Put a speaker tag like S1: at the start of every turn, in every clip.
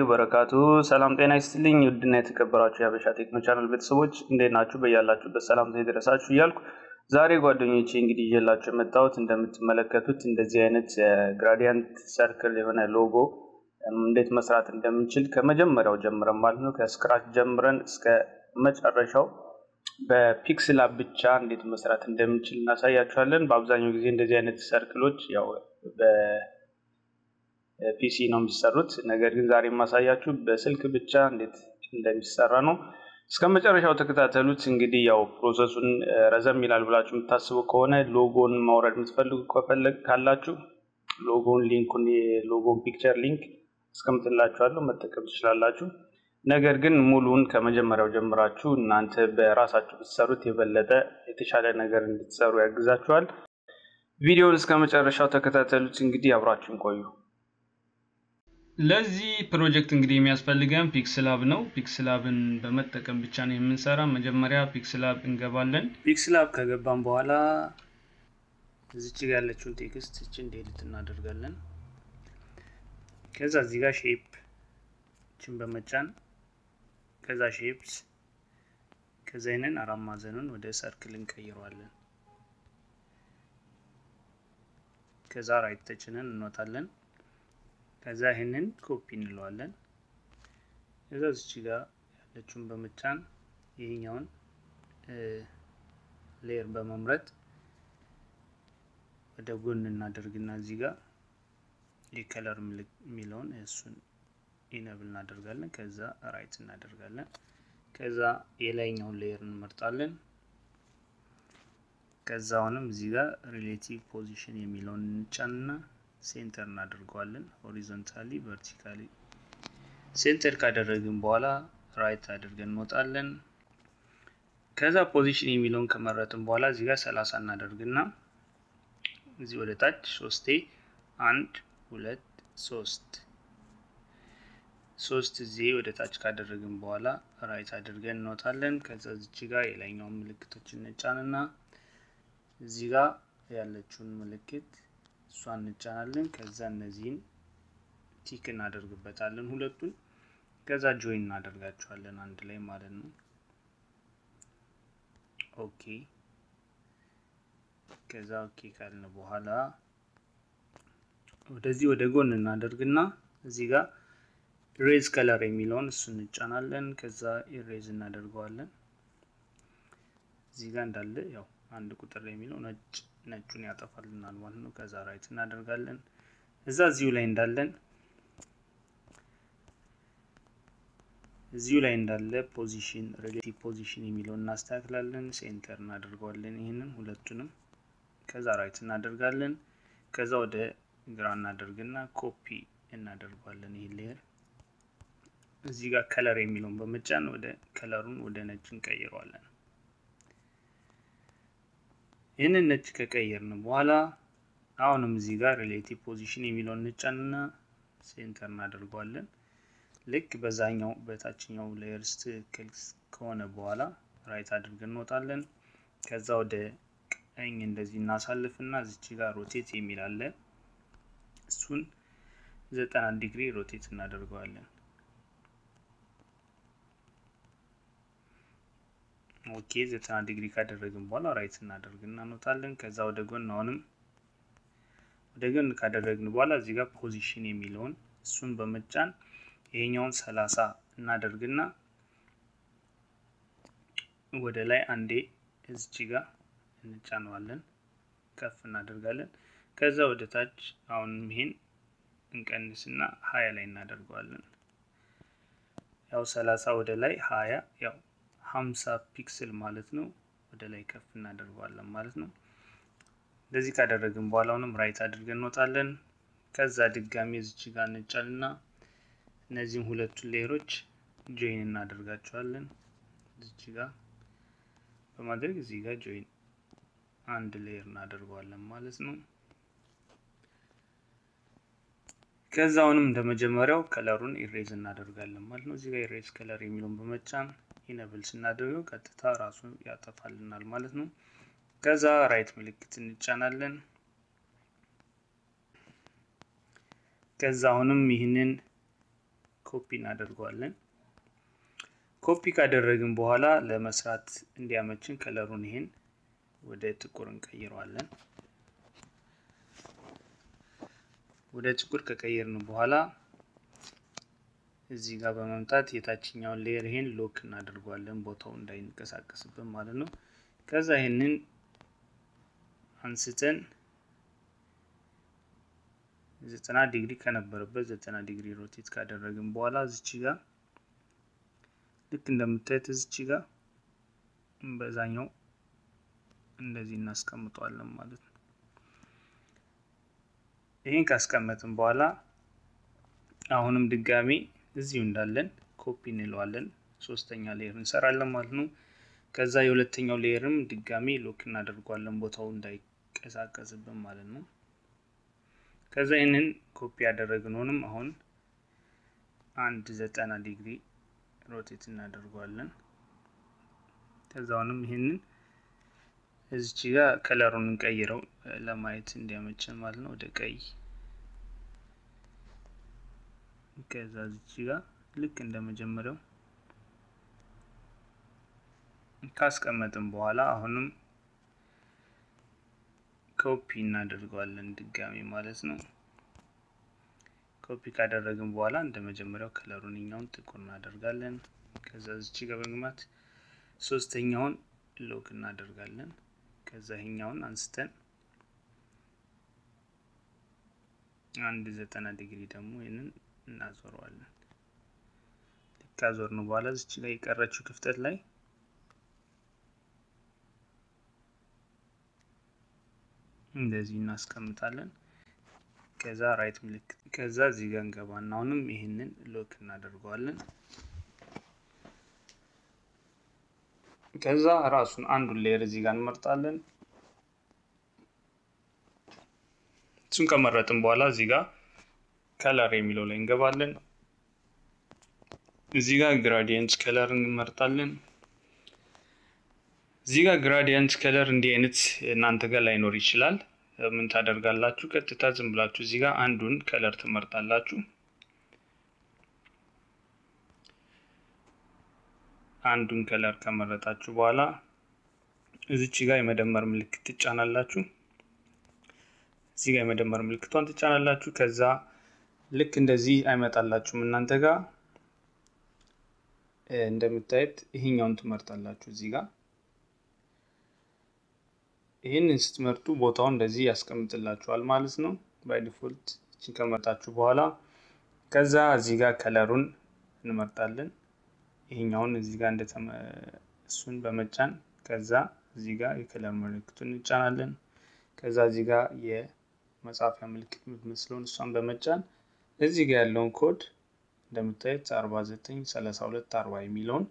S1: ወበረካቱ። ሰላም ጤና ይስጥልኝ። ውድና የተከበራችሁ የሀበሻ ቴክኖ ቻናል ቤተሰቦች እንዴት ናችሁ? በያላችሁበት ሰላምታ ይድረሳችሁ እያልኩ ዛሬ ጓደኞቼ እንግዲህ ይዤላችሁ የመጣሁት እንደምትመለከቱት እንደዚህ አይነት gradient circle የሆነ ሎጎ እንዴት መስራት እንደምንችል ከመጀመሪያው ጀምረን ማለት ነው ከ scratch ጀምረን እስከ መጨረሻው በ PixelLab ብቻ እንዴት መስራት እንደምንችል እናሳያችኋለን። በአብዛኛው ጊዜ እንደዚህ አይነት circle ኦች ያው በ PC ነው የሚሰሩት። ነገር ግን ዛሬ የማሳያችሁ በስልክ ብቻ እንዴት እንደሚሰራ ነው። እስከ መጨረሻው ተከታተሉት። እንግዲህ ያው process ኡን ረዘም ይላል ብላችሁ የምታስቡ ከሆነ ሎጎን ማውረድ የምትፈልጉ ከፈለግ ካላችሁ ሎጎን ሊንኩን የሎጎን ፒክቸር ሊንክ አስቀምጥላችኋለሁ መጠቀም ትችላላችሁ። ነገር ግን ሙሉን ከመጀመሪያው ጀምራችሁ እናንተ በራሳችሁ ብትሰሩት የበለጠ የተሻለ ነገር እንድትሰሩ ያግዛችኋል። ቪዲዮውን እስከ መጨረሻው ተከታተሉት። እንግዲህ አብራችሁን ቆዩ። ለዚህ ፕሮጀክት እንግዲህ የሚያስፈልገን PixelLab ነው። PixelLab ን በመጠቀም ብቻ ነው የምንሰራ። መጀመሪያ PixelLab እንገባለን። PixelLab ከገባን በኋላ እዚች ጋ ያለችውን text እችን delete እናደርጋለን። ከዛ እዚህ ጋር shape እችን በመጫን ከዛ shapes ከዛ ይህንን አራት ማዕዘኑን ወደ circle እንቀይረዋለን። ከዛ right ተጭነን እንወጣለን። ከዛ ይህንን ኮፒ እንለዋለን። ከዛ እዚች ጋር ያለችውን በመጫን ይሄኛውን layer በመምረጥ ወደ ጎን እናደርግና እዚህ ጋር erase color የሚለውን እሱን enable እናደርጋለን። ከዛ right እናደርጋለን። ከዛ የላይኛውን layer እንመርጣለን። ከዛ አሁንም እዚህ ጋር relative position የሚለውን እንጫንና center እናደርገዋለን። horizontally vertically center ካደረግን በኋላ right አድርገን እንወጣለን። ከዛ position የሚለውን ከመረጥን በኋላ እዚህ ጋር ሰላሳ እናደርግና እዚህ ወደ ታች ሶስቴ አንድ ሁለት ሶስት ሶስት እዚህ ወደ ታች ካደረግን በኋላ right አድርገን እንወጣለን። ከዛ እዚች ጋር የላይኛውን ምልክቶች እንጫንና እዚህ ጋር ያለችውን ምልክት እሷን እንጫናለን። ከዛ እነዚህን tick እናደርግበታለን ሁለቱን። ከዛ join እናደርጋቸዋለን አንድ ላይ ማለት ነው። okay ከዛ okay ካልን በኋላ ወደዚህ ወደ ጎን እናደርግና እዚህ ጋር erase color የሚለውን እሱ እንጫናለን። ከዛ erase እናደርገዋለን። እዚህ ጋር እንዳለ ያው አንድ ቁጥር የሚለው ነጭ ነጩን ያጠፋልናል ማለት ነው። ከዛ right እናደርጋለን። እዛ እዚሁ ላይ እንዳለን እዚሁ ላይ እንዳለ position relative position የሚለውን እናስተካክላለን። center እናደርገዋለን ይህንን ሁለቱንም። ከዛ right እናደርጋለን። ከዛ ወደ ግራ እናደርግና ኮፒ እናደርገዋለን ይህ layer እዚህ ጋር color የሚለውን በመጫን ወደ color ኡን ወደ ነጭ እንቀይረዋለን። ይህንን ነጭ ከቀየርን በኋላ አሁንም እዚህ ጋር relative position የሚለውን እንጫንና center እናደርገዋለን። ልክ በዛኛው በታችኛው layers ትክክል ከሆነ በኋላ right አድርገን እንወጣለን። ከዛ ወደ ቀኝ እንደዚህ እናሳልፍና እዚች ጋር rotate የሚል አለ። እሱን ዘጠና ዲግሪ rotate እናደርገዋለን። okay ዘጠና ዲግሪ ካደረግን በኋላ right እናደርግና እንወጣለን። ከዛ ወደ ጎን አሁንም ወደ ጎን ካደረግን በኋላ እዚህ ጋር position የሚለውን እሱን በመጫን ይሄኛውን ሰላሳ እናደርግና ወደ ላይ አንዴ እዚች ጋር እንጫነዋለን፣ ከፍ እናደርጋለን። ከዛ ወደ ታች አሁንም ይሄን እንቀንስና ሀያ ላይ እናደርገዋለን። ያው ሰላሳ ወደ ላይ ሀያ ያው ሀምሳ pixel ማለት ነው። ወደ ላይ ከፍ እናደርገዋለን ማለት ነው። እንደዚህ ካደረግን በኋላ አሁንም right አድርገን እንወጣለን። ከዛ ድጋሚ እዚች ጋር እንጫንና እነዚህም ሁለቱን layer ኦች join እናደርጋቸዋለን። እዚች ጋር በማድረግ እዚህ ጋር join አንድ layer እናደርገዋለን ማለት ነው። ከዛ አሁንም እንደመጀመሪያው color ኡን erase እናደርጋለን ማለት ነው። እዚህ ጋር erase color የሚለውን በመጫን enable ስናደርገው ቀጥታ ራሱ ያጠፋልናል ማለት ነው። ከዛ right ምልክት እንጫናለን። ከዛ አሁንም ይህንን ኮፒ እናደርገዋለን። ኮፒ ካደረግን በኋላ ለመስራት እንዲያመችን color ኡን ይሄን ወደ ጥቁር እንቀይረዋለን። ወደ ጥቁር ከቀየርን በኋላ እዚህ ጋር በመምጣት የታችኛውን layer ይሄን lock እናደርገዋለን፣ ቦታው እንዳይንቀሳቀስብን ማለት ነው። ከዛ ይሄንን አንስተን ዘጠና ዲግሪ ከነበረበት ዘጠና ዲግሪ ሮቴት ካደረግን በኋላ እዚች ጋር ልክ እንደምታዩት እዚች ጋር በዛኛው እንደዚህ እናስቀምጠዋለን ማለት ነው። ይህን ካስቀመጥን በኋላ አሁንም ድጋሚ እዚሁ እንዳለን ኮፒ እንለዋለን። ሶስተኛ layer እንሰራለን ማለት ነው። ከዛ የሁለተኛው layer ም ድጋሚ lock እናደርጓለን ቦታው እንዳይቀሳቀስብን ማለት ነው። ከዛ ይህንን ኮፒ ያደረግነውንም አሁን አንድ ዘጠና ዲግሪ rotate እናደርገዋለን። ከዛውንም ይህንን እዚች ጋር color ኡን እንቀይረው ለማየት እንዲያመችን ማለት ነው። ወደ ቀይ ከዛ እዚች ጋር ልክ እንደ መጀመሪያው ካስቀመጥን በኋላ አሁንም ኮፒ እናደርገዋለን ድጋሚ ማለት ነው። ኮፒ ካደረግን በኋላ እንደ መጀመሪያው color ኡን እኛውን ጥቁር እናደርጋለን። ከዛ እዚች ጋር በመግባት ሶስተኛውን lock እናደርጋለን። ከዛ ይሄኛውን አንስተን አንድ ዘጠና ዲግሪ ደግሞ ይህንን እናዞረዋለን። ልክ ካዞርን በኋላ እዚች ጋር የቀረችው ክፍተት ላይ እንደዚህ እናስቀምጣለን። ከዛ right ምልክት ከዛ እዚህ ጋር እንገባና አሁንም ይህንን lock እናደርገዋለን። ከዛ ራሱን አንዱን layer እዚህ ጋር እንመርጣለን። እሱን ከመረጥን በኋላ እዚህ ጋር color የሚለው ላይ እንገባለን። እዚህ ጋር gradient color እንመርጣለን። እዚህ ጋር gradient color እንዲህ አይነት እናንተ ጋር ላይኖር ይችላል። ምን ታደርጋላችሁ? ቀጥታ ዝም ብላችሁ እዚህ ጋር አንዱን color ትመርጣላችሁ። አንዱን color ከመረጣችሁ በኋላ እዚች ጋር የመደመር ምልክት ትጫናላችሁ። እዚህ ጋር የመደመር ምልክቷን ትጫናላችሁ። ከዛ ልክ እንደዚህ አይመጣላችሁም እናንተ ጋር እንደምታዩት ይሄኛውን ትመርጣላችሁ እዚህ ጋር ይህንን ስትመርጡ ቦታው እንደዚህ ያስቀምጥላችኋል ማለት ነው። by default እችን ከመርጣችሁ በኋላ ከዛ እዚህ ጋር color ኡን እንመርጣለን። ይሄኛውን እዚህ ጋር እሱን በመጫን ከዛ እዚህ ጋር የ color ምልክቱን እንጫናለን። ከዛ እዚህ ጋር የመጻፊያ ምልክት የምትመስለውን እሷን በመጫን እዚህ ጋር ያለውን ኮድ እንደምታዩት 49 32 40 የሚለውን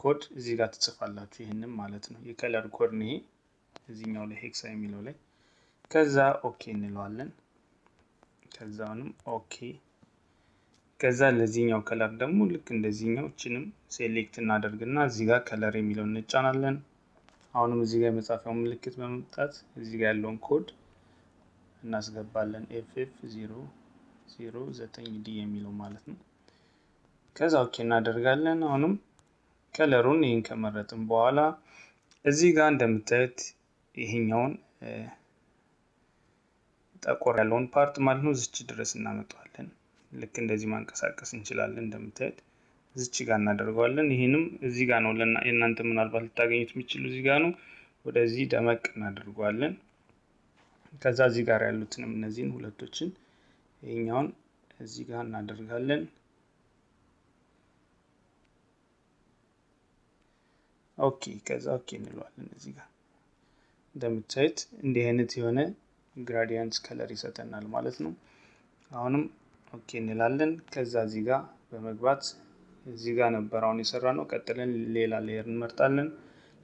S1: ኮድ እዚህ ጋር ትጽፋላችሁ። ይህንም ማለት ነው የ color code ነው ይሄ እዚህኛው ላይ hexa የሚለው ላይ ከዛ OK እንለዋለን። ከዛውንም OK ከዛ ለዚህኛው color ደግሞ ልክ እንደዚህኛው እችንም select እናደርግና እዚህ ጋር color የሚለውን እንጫናለን። አሁንም እዚህ ጋር የመጻፊያው ምልክት በመምጣት እዚህ ጋር ያለውን ኮድ እናስገባለን። FF ዜሮ ዜሮ ዘጠኝ D የሚለው ማለት ነው። ከዛ OK እናደርጋለን። አሁንም color ኡን ይህን ከመረጥን በኋላ እዚህ ጋር እንደምታዩት ይሄኛውን ጠቆር ያለውን part ማለት ነው ዝች ድረስ እናመጣዋለን። ልክ እንደዚህ ማንቀሳቀስ እንችላለን። እንደምታዩት ዝች ጋር እናደርገዋለን። ይህንም እዚህ ጋር ነው የእናንተ ምናልባት ልታገኙት የሚችሉ እዚህ ጋር ነው። ወደዚህ ደመቅ እናደርገዋለን። ከዛ እዚህ ጋር ያሉትንም እነዚህን ሁለቶችን ይሄኛውን እዚህ ጋር እናደርጋለን። OK ከዛ OK እንለዋለን። እዚህ ጋር እንደምታዩት እንዲህ አይነት የሆነ gradient color ይሰጠናል ማለት ነው። አሁንም OK እንላለን። ከዛ እዚህ ጋር በመግባት እዚህ ጋር ነበር አሁን የሰራ ነው። ቀጥለን ሌላ layer እንመርጣለን።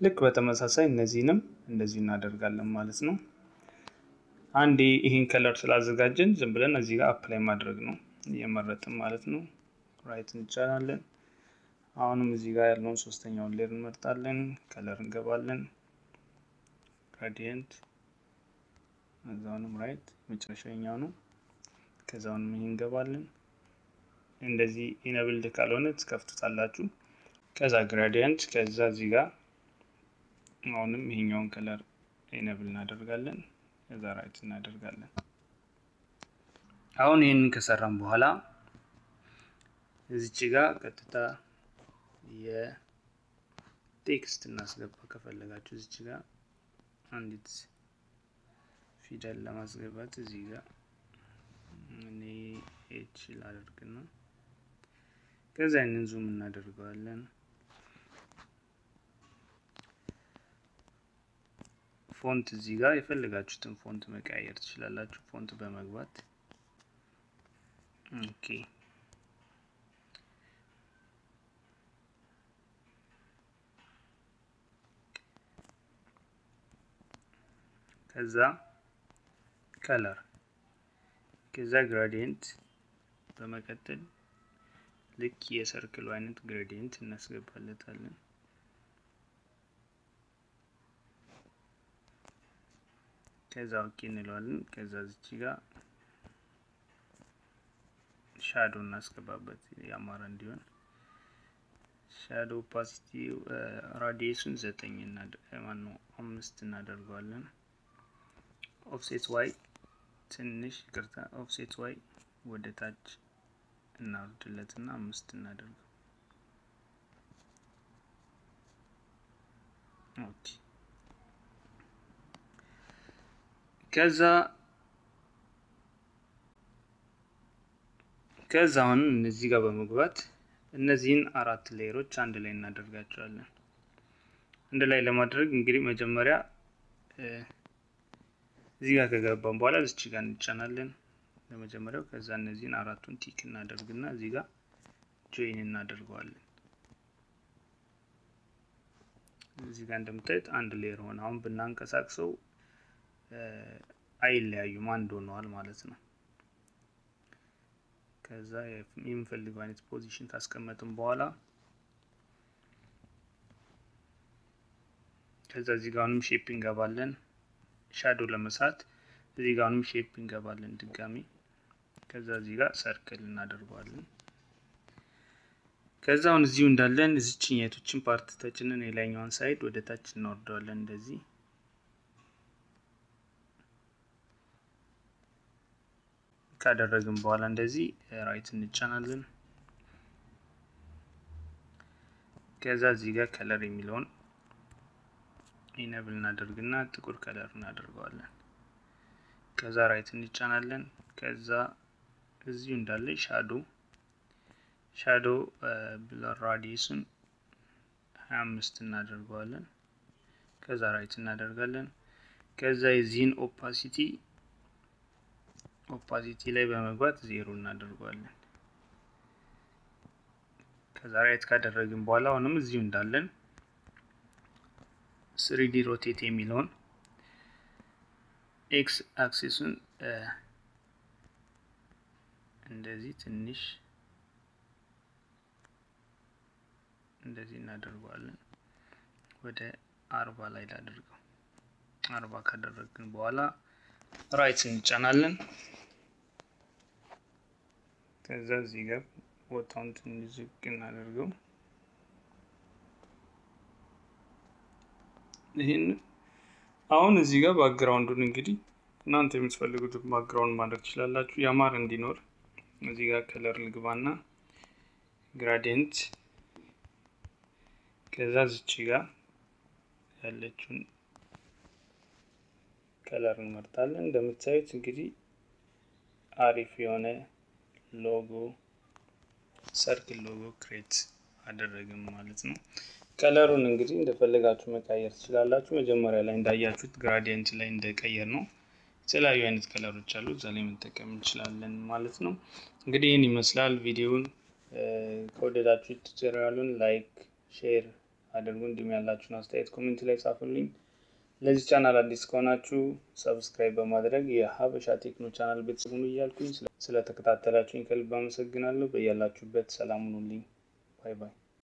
S1: ልክ በተመሳሳይ እነዚህንም እንደዚህ እናደርጋለን ማለት ነው። አንዴ ይህን color ስላዘጋጀን ዝም ብለን እዚህ ጋር apply ማድረግ ነው እየመረጥን ማለት ነው። right እንጫናለን። አሁንም እዚህ ጋር ያለውን ሶስተኛውን ሌየር እንመርጣለን። color እንገባለን። gradient እዛውንም right መጨረሻኛው ነው። ከዛውንም ይሄ እንገባለን። እንደዚህ enabled ካልሆነ ትከፍቱታላችሁ። ከዛ gradient ከዛ እዚህ ጋር አሁንም ይሄኛውን color enable እናደርጋለን። ከዛ right እናደርጋለን። አሁን ይህንን ከሰራም በኋላ እዚች ጋር ቀጥታ የ text እናስገባ ከፈለጋችሁ እዚች ጋር አንዲት ፊደል ለማስገባት እዚህ ጋር እኔ H ላደርግና ከዛ ይህንን zoom እናደርገዋለን። font እዚህ ጋር የፈለጋችሁትን font መቀያየር ትችላላችሁ። font በመግባት OK ከዛ color ከዛ gradient በመቀጠል ልክ የ circle ኡ አይነት gradient እናስገባለታለን። ከዛ okay እንለዋለን። ከዛ ዝቺ ጋር shadow እናስገባበት ያማረ እንዲሆን shadow opacity radius ኡን ዘጠኝ ማነው አምስት እናደርገዋለን። offset y ትንሽ ይቅርታ፣ offset y ወደ ታች እናወርድለትና አምስት እናደርገው። okay ከዛ ከዛ አሁን እነዚህ ጋር በመግባት እነዚህን አራት layer ኦች አንድ ላይ እናደርጋቸዋለን። አንድ ላይ ለማድረግ እንግዲህ መጀመሪያ እዚህ ጋር ከገባን በኋላ እዚች ጋር እንጫናለን ለመጀመሪያው። ከዛ እነዚህን አራቱን tick እናደርግና እዚህ ጋር join እናደርገዋለን። እዚህ ጋር እንደምታዩት አንድ layer ሆነ። አሁን ብናንቀሳቅሰው አይለያዩም፣ አንድ ሆነዋል ማለት ነው። ከዛ የምንፈልገው አይነት position ካስቀመጥን በኋላ ከዛ እዚህ ጋር አሁንም shape እንገባለን። shadow ለመስራት እዚህ ጋር አሁንም shape እንገባለን ድጋሚ። ከዛ እዚህ ጋር circle እናደርገዋለን። ከዛ አሁን እዚሁ እንዳለን እዚችኛቶችን part ተጭነን የላይኛዋን side ወደ ታች እናወርደዋለን እንደዚህ ካደረግን በኋላ እንደዚህ right እንጫናለን። ከዛ እዚህ ጋር color የሚለውን enable እናደርግና ጥቁር color እናደርገዋለን። ከዛ right እንጫናለን። ከዛ እዚሁ እንዳለ shadow shadow blur radius ኡን ሀያ አምስት እናደርገዋለን። ከዛ right እናደርጋለን። ከዛ የዚህን opacity opacity ላይ በመግባት ዜሮ እናደርገዋለን። ከዛ right ካደረግን በኋላ አሁንም እዚሁ እንዳለን 3D rotate የሚለውን ኤክስ አክሲሱን እንደዚህ ትንሽ እንደዚህ እናደርገዋለን። ወደ አርባ ላይ ላደርገው። አርባ ካደረግን በኋላ right እንጫናለን። ከዛ እዚህ ጋር ቦታውን ትንሽ ዝቅ እናደርገው። ይህን አሁን እዚህ ጋር background ኡን እንግዲህ እናንተ የምትፈልጉትን background ማድረግ ትችላላችሁ። ያማረ እንዲኖር እዚህ ጋር color ልግባና gradient ከዛ ዝቺ ጋር ያለችውን color እንመርጣለን። እንደምታዩት እንግዲህ አሪፍ የሆነ logo circle logo create አደረግም ማለት ነው። color ኡን እንግዲህ እንደፈለጋችሁ መቀየር ትችላላችሁ። መጀመሪያ ላይ እንዳያችሁት gradient ላይ እንደቀየርኩት ነው የተለያዩ አይነት color ኦች አሉ። እዛ ላይ መጠቀም እንችላለን ማለት ነው። እንግዲህ ይህን ይመስላል። ቪዲዮውን ከወደዳችሁ tutorial ኡን like፣ share አድርጉ። እንዲሁም ያላችሁን አስተያየት comment ላይ ጻፉልኝ። ለዚህ ቻናል አዲስ ከሆናችሁ subscribe በማድረግ የሀበሻ ቴክኖ ቻናል ቤተሰብ እያልኩኝ ስለተከታተላችሁኝ ከልብ አመሰግናለሁ። በያላችሁበት ሰላም ሁኑልኝ። bye bye።